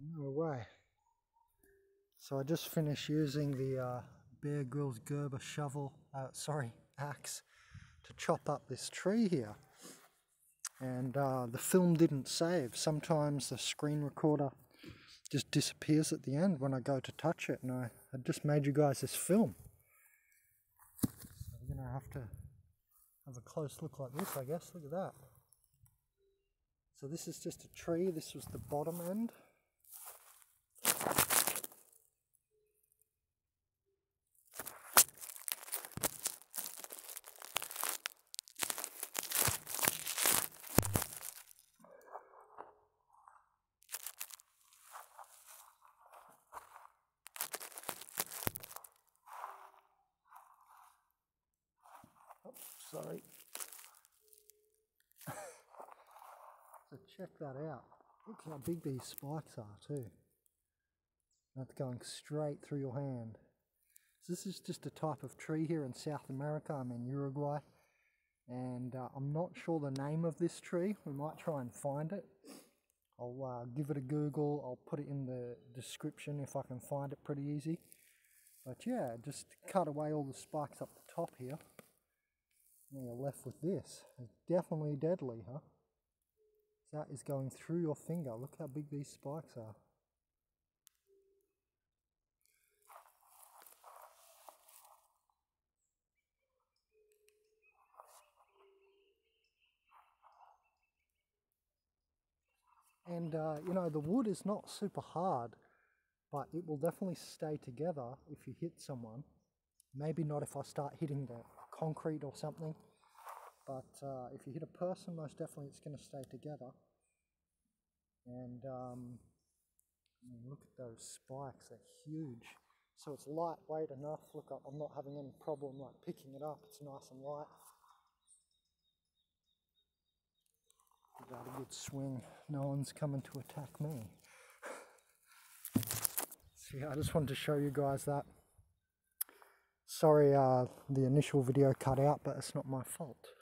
No way. So I just finished using the uh, Bear Grylls Gerber shovel, uh, sorry, axe, to chop up this tree here. And uh, the film didn't save. Sometimes the screen recorder just disappears at the end when I go to touch it. And I, I just made you guys this film. So we're going to have to have a close look like this, I guess. Look at that. So this is just a tree. This was the bottom end. Sorry. so check that out. Look how big these spikes are too. That's going straight through your hand. So this is just a type of tree here in South America. I'm in Uruguay. And uh, I'm not sure the name of this tree. We might try and find it. I'll uh, give it a Google. I'll put it in the description if I can find it pretty easy. But yeah, just cut away all the spikes up the top here. You're left with this. It's definitely deadly, huh? That is going through your finger. Look how big these spikes are. And uh, you know, the wood is not super hard, but it will definitely stay together if you hit someone. Maybe not if I start hitting the concrete or something, but uh, if you hit a person, most definitely it's going to stay together. And um, look at those spikes, they're huge. So it's lightweight enough. Look, I'm not having any problem like picking it up. It's nice and light. Got a good swing. No one's coming to attack me. yeah, I just wanted to show you guys that. Sorry uh, the initial video cut out, but it's not my fault.